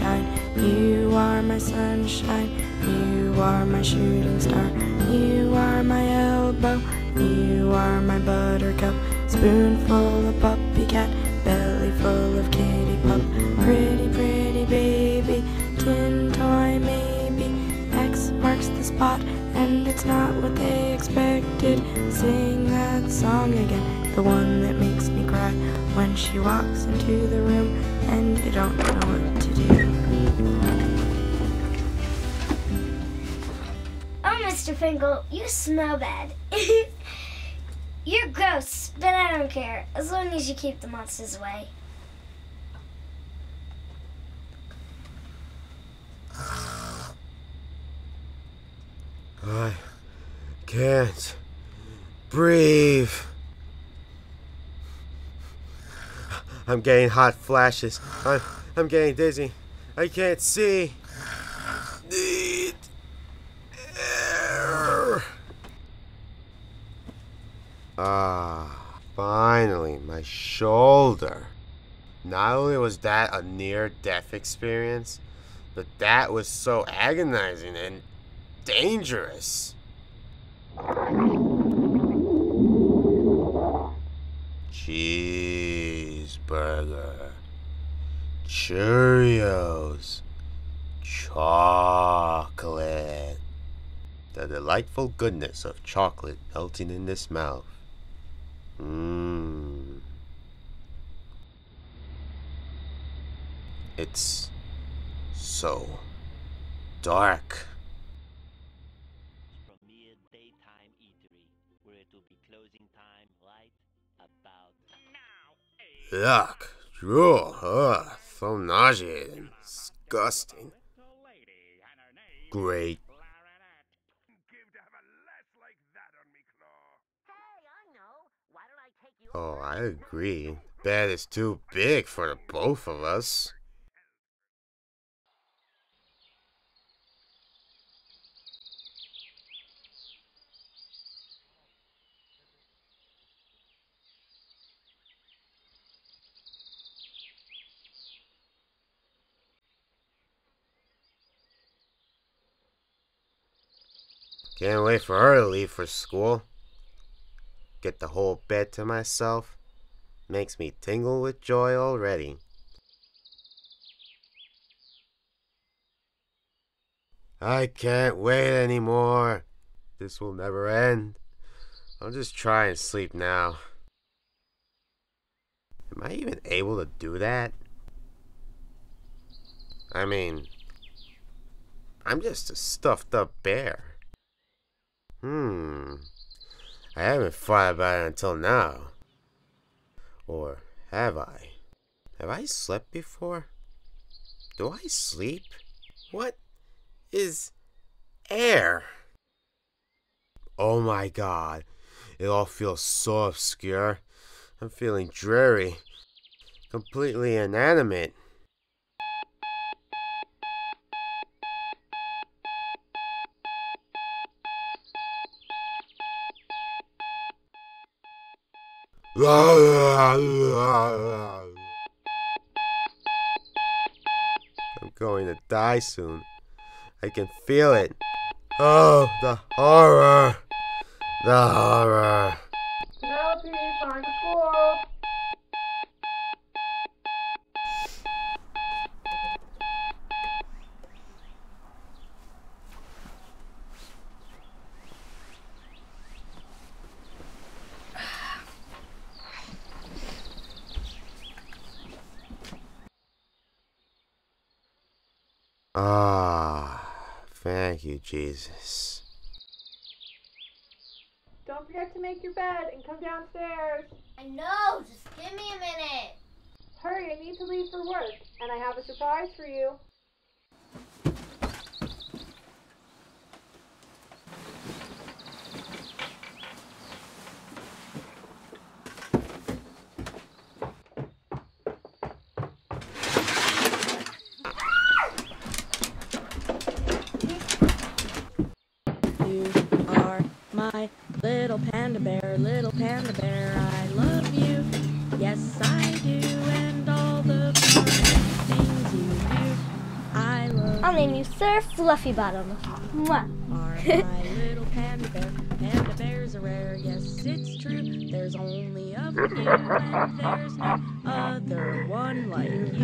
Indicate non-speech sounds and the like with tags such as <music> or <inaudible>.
moonshine. You are my sunshine. You are my shooting star. You are my elbow. You are my buttercup. Spoonful of puppy cat. Belly full of kitty it's not what they expected. Sing that song again, the one that makes me cry when she walks into the room and you don't know what to do. Oh, Mr. Finkle, you smell bad. <laughs> You're gross, but I don't care, as long as you keep the monsters away. I can't breathe. I'm getting hot flashes. I'm, I'm getting dizzy. I can't see. Need air. Ah, finally, my shoulder. Not only was that a near death experience, but that was so agonizing and dangerous. Cheeseburger. Cheerios. Chocolate. The delightful goodness of chocolate melting in this mouth. Mmm. It's so dark. Yuck. Drool. Ugh. So nauseating. Disgusting. Great. Oh, I agree. Bed is too big for the both of us. Can't wait for her to leave for school. Get the whole bed to myself. Makes me tingle with joy already. I can't wait anymore. This will never end. I'll just try and sleep now. Am I even able to do that? I mean, I'm just a stuffed up bear. Hmm. I haven't thought about it until now. Or have I? Have I slept before? Do I sleep? What is air? Oh my god. It all feels so obscure. I'm feeling dreary. Completely inanimate. I'm going to die soon. I can feel it. Oh, the horror. The horror. School. Ah, thank you, Jesus. Don't forget to make your bed and come downstairs. I know, just give me a minute. Hurry, I need to leave for work, and I have a surprise for you. Little panda bear, little panda bear, I love you. Yes, I do, and all the things you do, I love I'll name you Sir Fluffy Bottom. Mwah. Are my little panda bear, panda bears are rare, yes, it's true. There's only a few, and there's no other one like you.